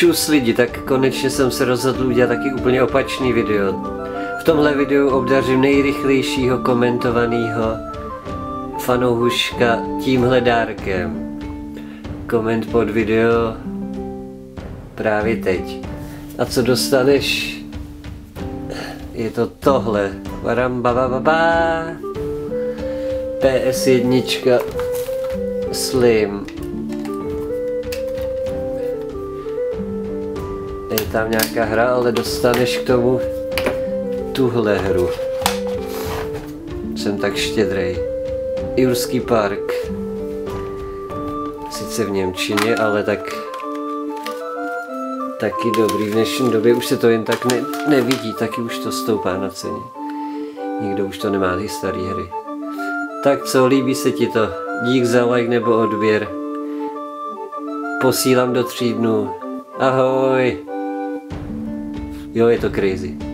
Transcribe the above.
Čus lidi, tak konečně jsem se rozhodl udělat taky úplně opačný video. V tomhle videu obdařím nejrychlejšího komentovaného fanouhuška tímhle dárkem. Koment pod video právě teď. A co dostaneš? Je to tohle. Varam ba ba ba. PS1 Slim. Tam nějaká hra, ale dostaneš k tomu tuhle hru. Jsem tak štědrej. Jurský park. Sice v Němčině, ale tak taky dobrý. V dnešní době už se to jen tak ne, nevidí, taky už to stoupá na ceně. Nikdo už to nemá, ty staré hry. Tak co, líbí se ti to? Dík za like nebo odběr. Posílám do tří dnů. Ahoj. Jo, je to crazy.